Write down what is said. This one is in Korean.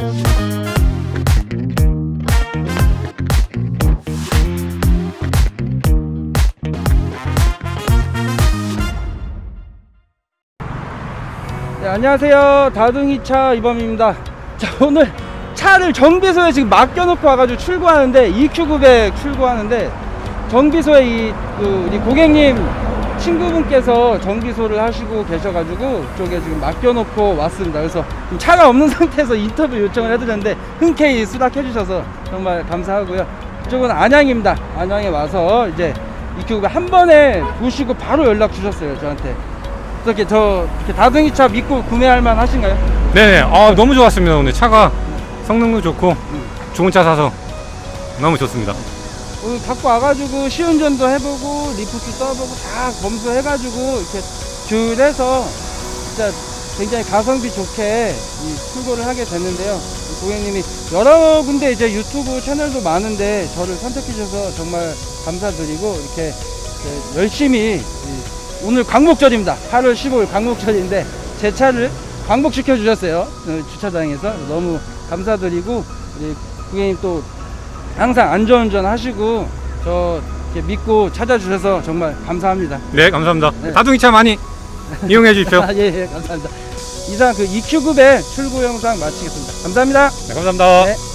네, 안녕하세요. 다둥이차 이범입니다. 자 오늘 차를 정비소에 지금 맡겨놓고 와가지고 출고하는데 EQ900 출고하는데 정비소에 이 그, 우리 고객님 친구분께서 정비소를 하시고 계셔가지고 쪽에 지금 맡겨놓고 왔습니다. 그래서 지금 차가 없는 상태에서 인터뷰 요청을 해드렸는데 흔쾌히 수락해주셔서 정말 감사하고요. 이쪽은 안양입니다. 안양에 와서 이제 EQ900 한 번에 보시고 바로 연락 주셨어요. 저한테. 어떻게 저 이렇게 다둥이 차 믿고 구매할 만 하신가요? 네, 아, 너무 좋았습니다. 오늘 차가 성능도 좋고 좋은 차 사서 너무 좋습니다. 오늘 갖고 와가지고 시운전도 해보고 리프트 써보고 다 검수해가지고 이렇게 줄해서 진짜 굉장히 가성비 좋게 이 출고를 하게 됐는데요. 이 고객님이 여러 군데 이제 유튜브 채널도 많은데 저를 선택해 주셔서 정말 감사드리고 이렇게 열심히 이 오늘 광복절입니다. 8월 15일 광복절인데 제 차를 광복시켜 주셨어요. 어, 주차장에서 너무 감사드리고 고객님 또 항상 안전운전 하시고 저 믿고 찾아주셔서 정말 감사합니다. 네, 감사합니다. 네. 다둥이차 많이 이용해 주십시오. 아, 예, 예, 감사합니다. 이상 그 EQ900 출고 영상 마치겠습니다. 감사합니다. 네, 감사합니다. 네.